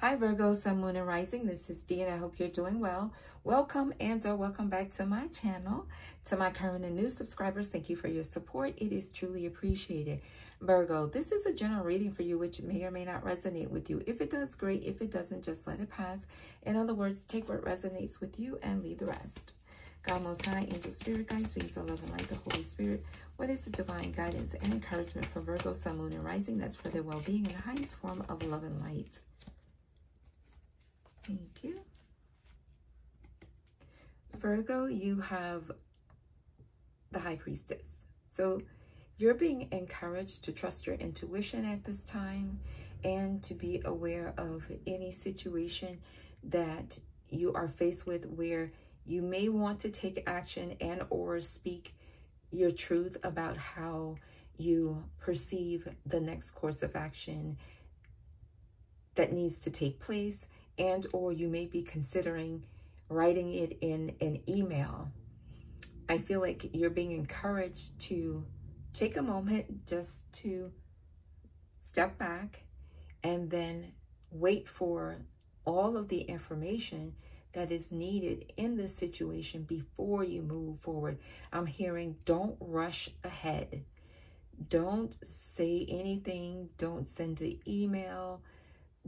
Hi Virgo, Sun, Moon, and Rising. This is Deeann I hope you're doing well. Welcome and or welcome back to my channel. To my current and new subscribers, thank you for your support. It is truly appreciated. Virgo, this is a general reading for you which may or may not resonate with you. If it does, great. If it doesn't, just let it pass. In other words, take what resonates with you and leave the rest. God Most High, Angel Spirit Guides, Beings of Love and Light, the Holy Spirit. What is the divine guidance and encouragement for Virgo, Sun, Moon, and Rising? That's for their well-being in the highest form of love and light. Thank you. Virgo, you have the High Priestess. So you're being encouraged to trust your intuition at this time and to be aware of any situation that you are faced with where you may want to take action and or speak your truth about how you perceive the next course of action that needs to take place and or you may be considering writing it in an email. I feel like you're being encouraged to take a moment just to step back and then wait for all of the information that is needed in this situation before you move forward. I'm hearing don't rush ahead. Don't say anything. Don't send an email.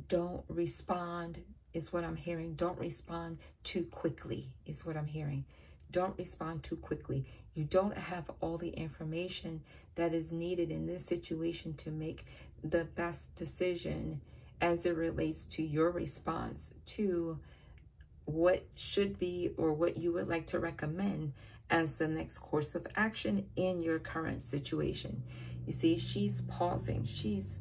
Don't respond is what I'm hearing. Don't respond too quickly is what I'm hearing. Don't respond too quickly. You don't have all the information that is needed in this situation to make the best decision as it relates to your response to what should be or what you would like to recommend as the next course of action in your current situation. You see, she's pausing. She's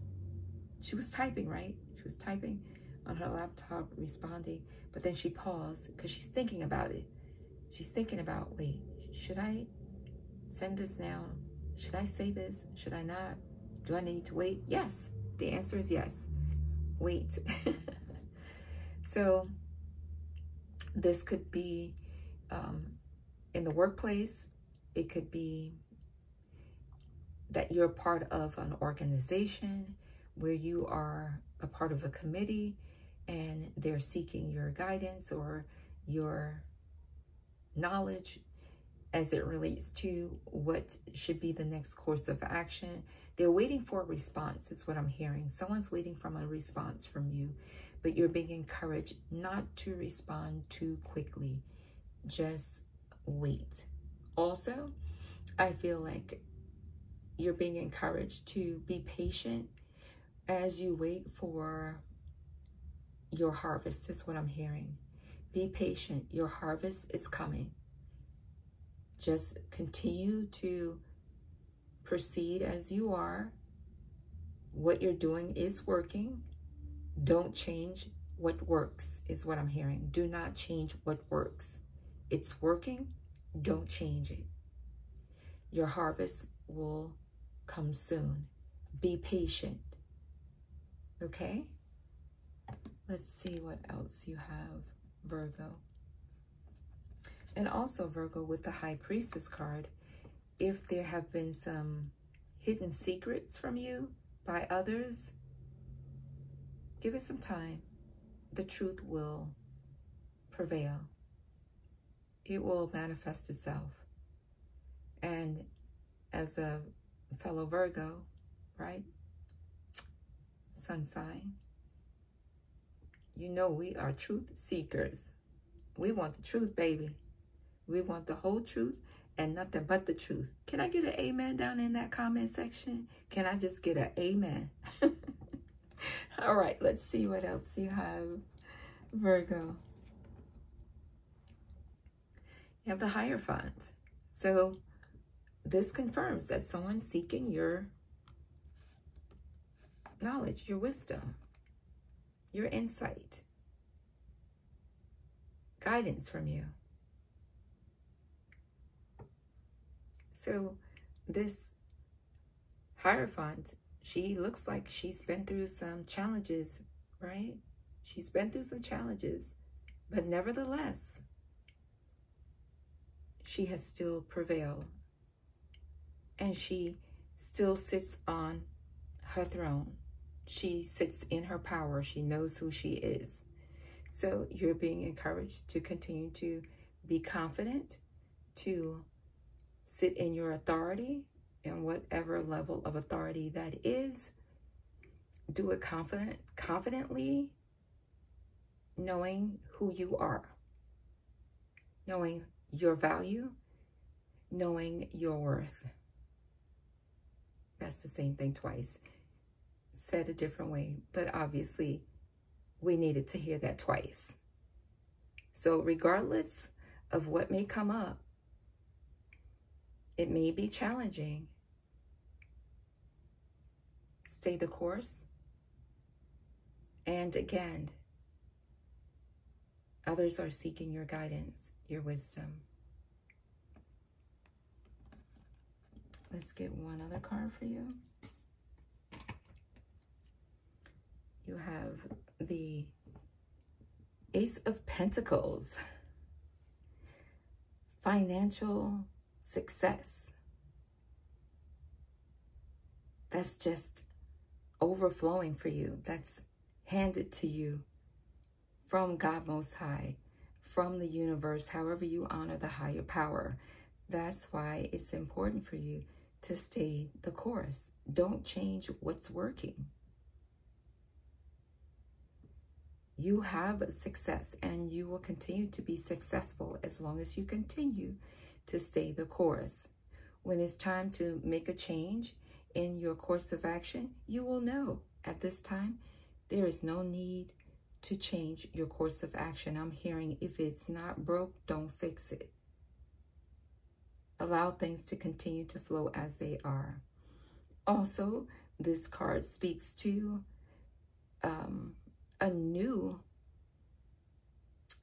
she was typing, right? She was typing on her laptop responding, but then she paused because she's thinking about it. She's thinking about, wait, should I send this now? Should I say this? Should I not? Do I need to wait? Yes. The answer is yes. Wait. so this could be um, in the workplace. It could be that you're part of an organization where you are a part of a committee and they're seeking your guidance or your knowledge as it relates to what should be the next course of action. They're waiting for a response, is what I'm hearing. Someone's waiting for a response from you, but you're being encouraged not to respond too quickly. Just wait. Also, I feel like you're being encouraged to be patient as you wait for your harvest is what I'm hearing. Be patient. Your harvest is coming. Just continue to proceed as you are. What you're doing is working. Don't change what works, is what I'm hearing. Do not change what works. It's working. Don't change it. Your harvest will come soon. Be patient. Okay? Let's see what else you have, Virgo. And also, Virgo, with the High Priestess card, if there have been some hidden secrets from you by others, give it some time. The truth will prevail. It will manifest itself. And as a fellow Virgo, right? Sun sign you know we are truth seekers. We want the truth, baby. We want the whole truth and nothing but the truth. Can I get an amen down in that comment section? Can I just get an amen? All right, let's see what else you have, Virgo. You have the Hierophant. So this confirms that someone's seeking your knowledge, your wisdom your insight, guidance from you. So this Hierophant, she looks like she's been through some challenges, right? She's been through some challenges, but nevertheless, she has still prevailed. And she still sits on her throne. She sits in her power. She knows who she is. So you're being encouraged to continue to be confident, to sit in your authority and whatever level of authority that is. Do it confident, confidently, knowing who you are, knowing your value, knowing your worth. That's the same thing twice. Said a different way, but obviously we needed to hear that twice. So, regardless of what may come up, it may be challenging. Stay the course. And again, others are seeking your guidance, your wisdom. Let's get one other card for you. You have the Ace of Pentacles, financial success. That's just overflowing for you. That's handed to you from God Most High, from the universe, however you honor the higher power. That's why it's important for you to stay the course. Don't change what's working. You have success and you will continue to be successful as long as you continue to stay the course. When it's time to make a change in your course of action, you will know at this time there is no need to change your course of action. I'm hearing if it's not broke, don't fix it. Allow things to continue to flow as they are. Also, this card speaks to um, a new,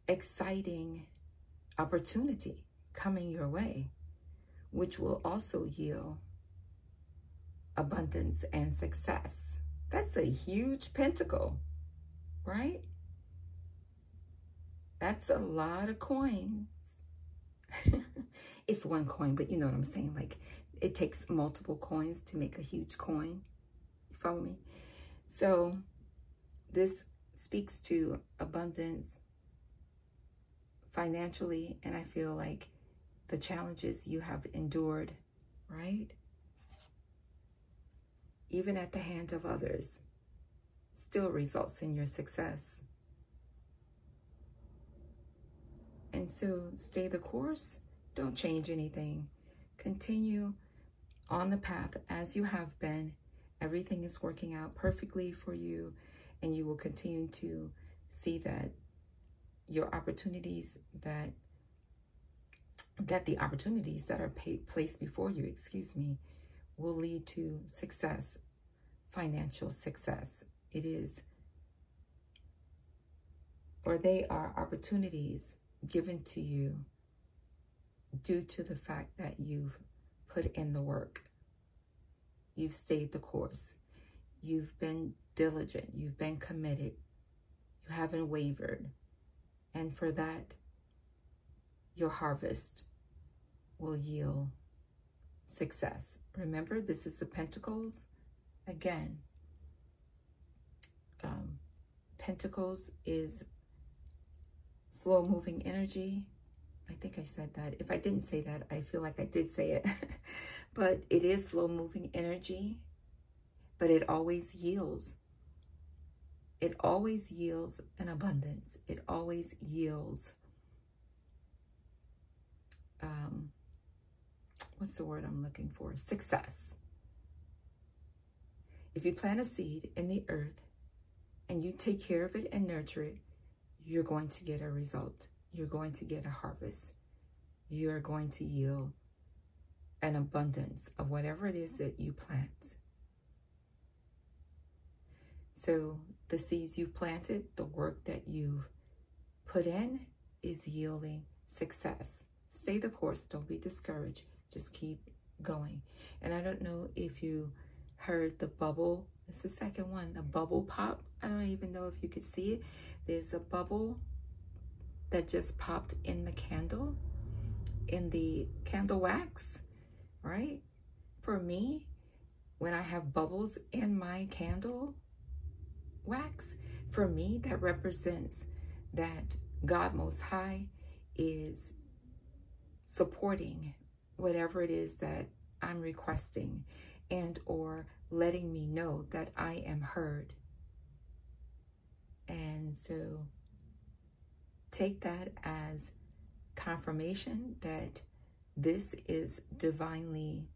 exciting opportunity coming your way, which will also yield abundance and success. That's a huge pentacle, right? That's a lot of coins. it's one coin, but you know what I'm saying? Like it takes multiple coins to make a huge coin. You follow me? So this speaks to abundance financially, and I feel like the challenges you have endured, right? Even at the hand of others, still results in your success. And so stay the course, don't change anything. Continue on the path as you have been. Everything is working out perfectly for you, and you will continue to see that your opportunities that that the opportunities that are placed before you, excuse me, will lead to success, financial success. It is, or they are opportunities given to you due to the fact that you've put in the work. You've stayed the course. You've been diligent. You've been committed. You haven't wavered. And for that, your harvest will yield success. Remember, this is the Pentacles. Again, um, Pentacles is slow moving energy. I think I said that. If I didn't say that, I feel like I did say it. but it is slow moving energy, but it always yields. It always yields an abundance. It always yields um, what's the word I'm looking for? Success. If you plant a seed in the earth and you take care of it and nurture it, you're going to get a result. You're going to get a harvest. You're going to yield an abundance of whatever it is that you plant. So the seeds you've planted, the work that you've put in is yielding success. Stay the course. Don't be discouraged. Just keep going. And I don't know if you heard the bubble. It's the second one, the bubble pop. I don't even know if you could see it. There's a bubble that just popped in the candle, in the candle wax, right? For me, when I have bubbles in my candle, wax, for me, that represents that God Most High is supporting whatever it is that I'm requesting and or letting me know that I am heard. And so take that as confirmation that this is divinely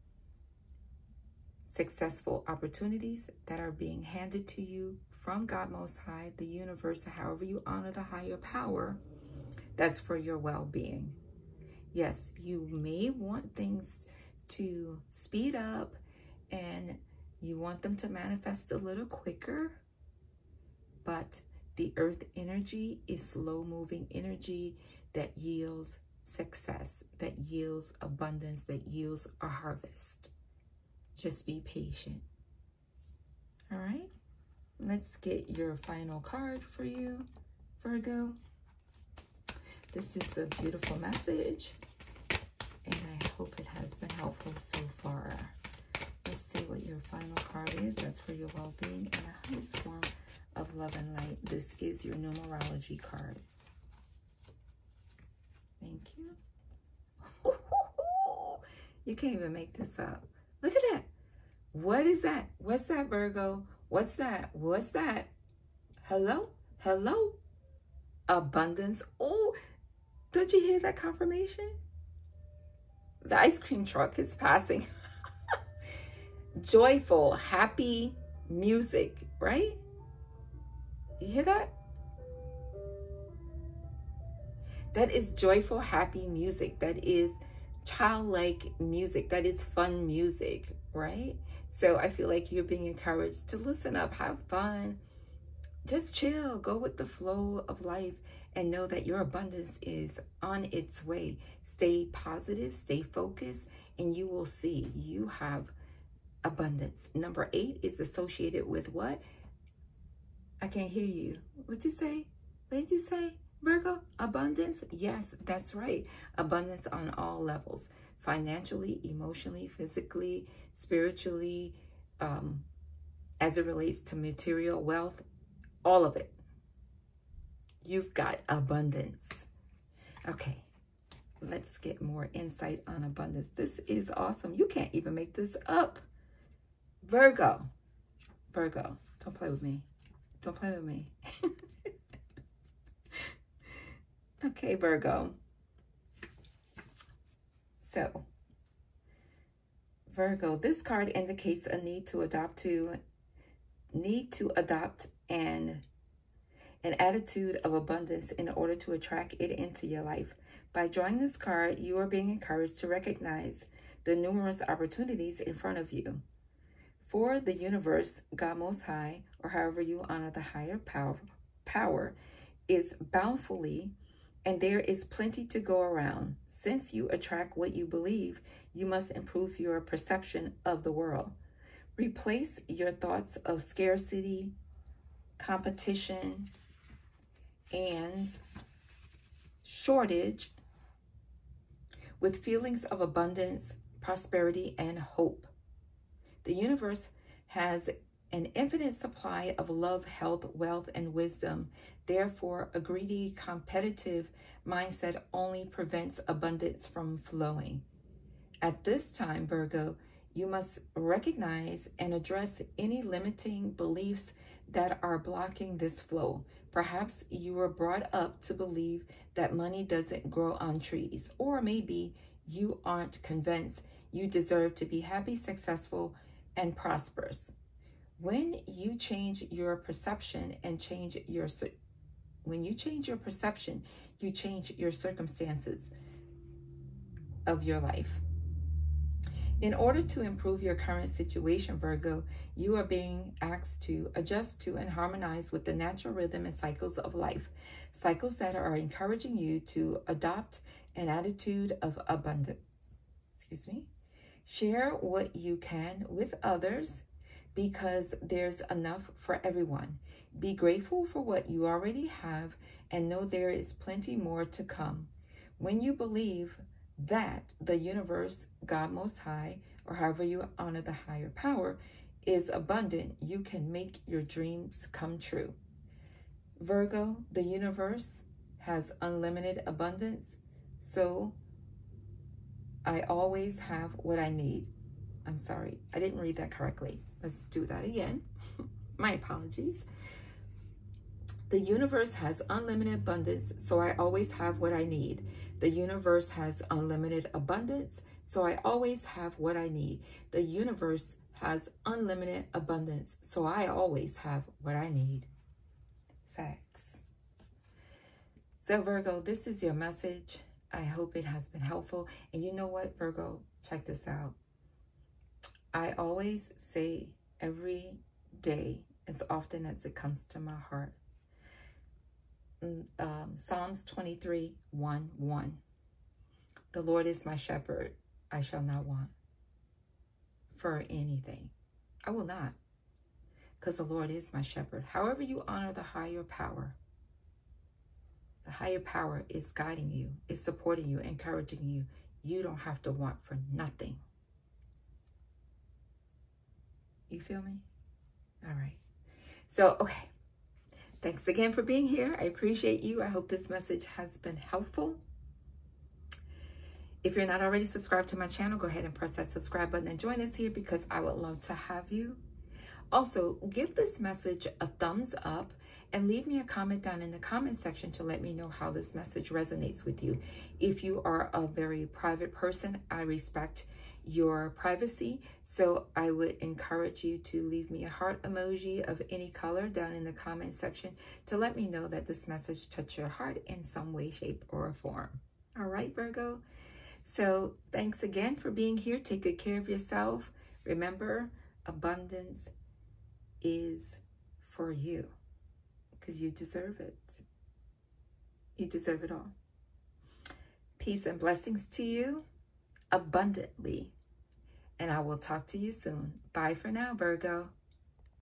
successful opportunities that are being handed to you from God Most High, the universe, however you honor the higher power, that's for your well being. Yes, you may want things to speed up and you want them to manifest a little quicker, but the earth energy is slow moving energy that yields success, that yields abundance, that yields a harvest. Just be patient. All right, let's get your final card for you, Virgo. This is a beautiful message, and I hope it has been helpful so far. Let's see what your final card is. That's for your well-being and the highest form of love and light. This is your numerology card. Thank you. You can't even make this up. Look at that. What is that? What's that, Virgo? What's that? What's that? Hello? Hello? Abundance. Oh, don't you hear that confirmation? The ice cream truck is passing. Joyful, happy music, right? You hear that? That is joyful, happy music. That is childlike music. That is fun music, right? So I feel like you're being encouraged to listen up, have fun, just chill, go with the flow of life, and know that your abundance is on its way. Stay positive, stay focused, and you will see you have abundance. Number eight is associated with what? I can't hear you. What'd you say? What did you say? Virgo, abundance? Yes, that's right. Abundance on all levels financially, emotionally, physically, spiritually, um, as it relates to material wealth, all of it. You've got abundance. Okay, let's get more insight on abundance. This is awesome. You can't even make this up. Virgo, Virgo, don't play with me. Don't play with me. okay, Virgo. So, Virgo, this card indicates a need to adopt to need to adopt an an attitude of abundance in order to attract it into your life. By drawing this card, you are being encouraged to recognize the numerous opportunities in front of you. For the universe, God Most High, or however you honor the higher power, power is bountifully and there is plenty to go around. Since you attract what you believe, you must improve your perception of the world. Replace your thoughts of scarcity, competition, and shortage with feelings of abundance, prosperity, and hope. The universe has an infinite supply of love, health, wealth, and wisdom. Therefore, a greedy, competitive mindset only prevents abundance from flowing. At this time, Virgo, you must recognize and address any limiting beliefs that are blocking this flow. Perhaps you were brought up to believe that money doesn't grow on trees, or maybe you aren't convinced you deserve to be happy, successful, and prosperous. When you change your perception and change your when you change your perception, you change your circumstances of your life. In order to improve your current situation, Virgo, you are being asked to adjust to and harmonize with the natural rhythm and cycles of life, cycles that are encouraging you to adopt an attitude of abundance. Excuse me. Share what you can with others because there's enough for everyone. Be grateful for what you already have and know there is plenty more to come. When you believe that the universe, God Most High, or however you honor the higher power, is abundant, you can make your dreams come true. Virgo, the universe has unlimited abundance, so I always have what I need. I'm sorry, I didn't read that correctly. Let's do that again. My apologies. The universe has unlimited abundance, so I always have what I need. The universe has unlimited abundance, so I always have what I need. The universe has unlimited abundance, so I always have what I need. Facts. So, Virgo, this is your message. I hope it has been helpful. And you know what, Virgo? Check this out. I always say every day, as often as it comes to my heart, um, Psalms 23 1 1. The Lord is my shepherd, I shall not want for anything. I will not, because the Lord is my shepherd. However, you honor the higher power, the higher power is guiding you, is supporting you, encouraging you. You don't have to want for nothing. You feel me? All right. So, okay. Thanks again for being here. I appreciate you. I hope this message has been helpful. If you're not already subscribed to my channel, go ahead and press that subscribe button and join us here because I would love to have you. Also, give this message a thumbs up and leave me a comment down in the comment section to let me know how this message resonates with you. If you are a very private person, I respect your privacy. So I would encourage you to leave me a heart emoji of any color down in the comment section to let me know that this message touched your heart in some way, shape, or form. All right, Virgo. So thanks again for being here. Take good care of yourself. Remember, abundance is for you because you deserve it. You deserve it all. Peace and blessings to you abundantly. And I will talk to you soon. Bye for now, Virgo.